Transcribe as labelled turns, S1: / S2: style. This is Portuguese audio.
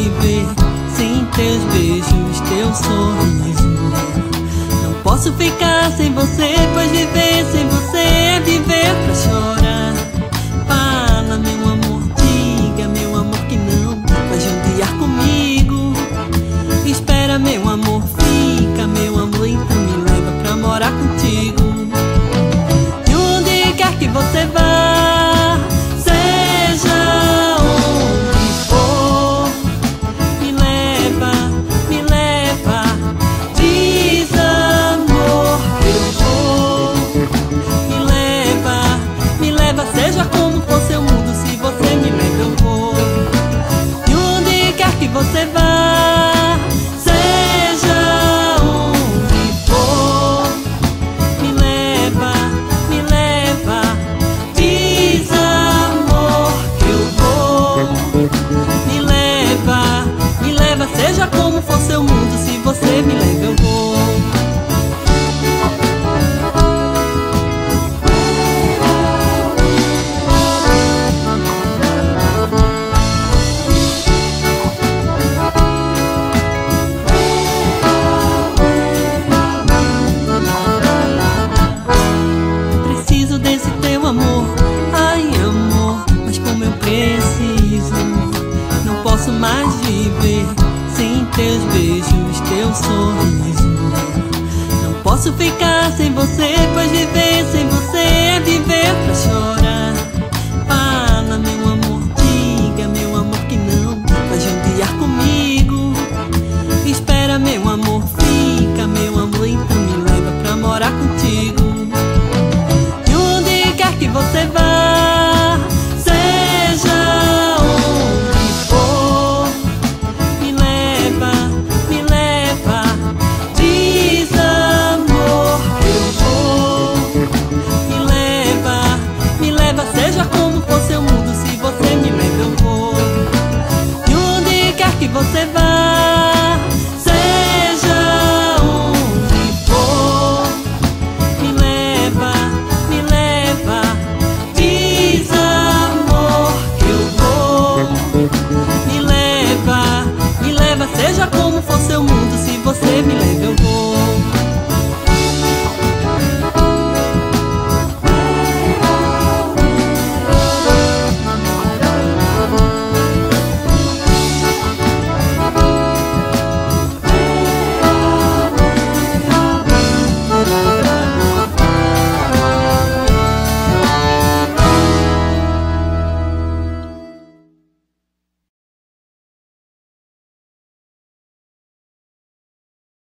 S1: viver sem teus beijos, teu sorriso. Não posso ficar sem você. Seja como for seu mundo, se você me leva, eu vou. sorriso. Não posso ficar sem você, pois viver sem você é viver pra chorar. Fala, meu amor, diga, meu amor, que não vai judiar comigo. Espera, meu amor, fica, meu amor, então me leva pra morar contigo. E onde quer que você vá.